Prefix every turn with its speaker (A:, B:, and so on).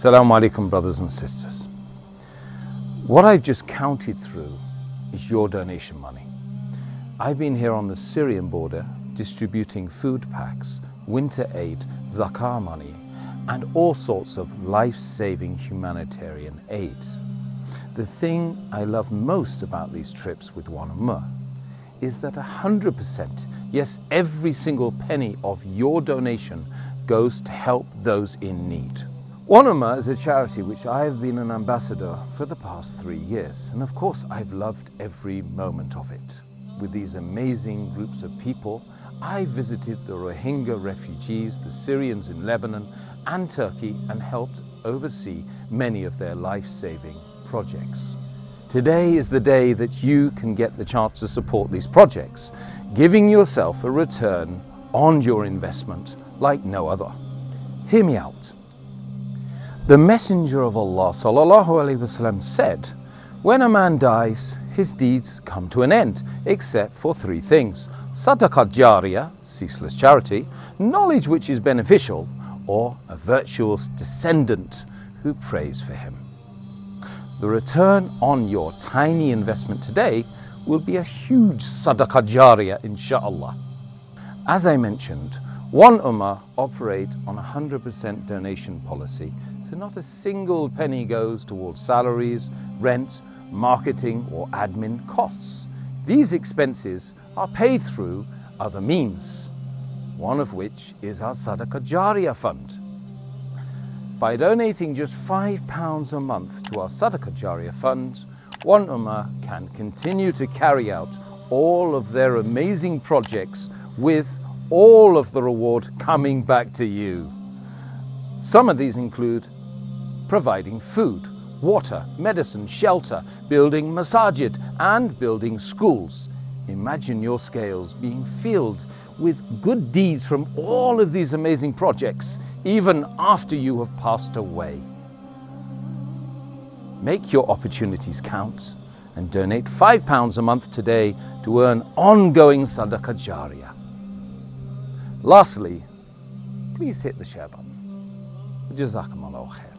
A: Assalamu alaikum, brothers and sisters. What I've just counted through is your donation money. I've been here on the Syrian border distributing food packs, winter aid, zakah money, and all sorts of life saving humanitarian aid. The thing I love most about these trips with One Ummah is that 100%, yes, every single penny of your donation goes to help those in need. Ummah is a charity which I have been an ambassador for the past three years, and of course I've loved every moment of it. With these amazing groups of people, I visited the Rohingya refugees, the Syrians in Lebanon and Turkey, and helped oversee many of their life-saving projects. Today is the day that you can get the chance to support these projects, giving yourself a return on your investment like no other. Hear me out. The Messenger of Allah وسلم, said, When a man dies, his deeds come to an end, except for three things. Sadaqat jariyah, ceaseless charity, knowledge which is beneficial, or a virtuous descendant who prays for him. The return on your tiny investment today will be a huge sadaqah jariyah, inshallah. As I mentioned, One Ummah operate on a 100% donation policy, so not a single penny goes towards salaries, rent, marketing or admin costs. These expenses are paid through other means, one of which is our Sadaqah Jariyah Fund. By donating just £5 a month to our Sadaqah Jariyah Fund, One Ummah can continue to carry out all of their amazing projects with all of the reward coming back to you. Some of these include providing food, water, medicine, shelter, building masajid and building schools. Imagine your scales being filled with good deeds from all of these amazing projects even after you have passed away. Make your opportunities count and donate £5 a month today to earn ongoing Sadaqah Jariyah. Lastly, please hit the share button. Jazakum Allah khair.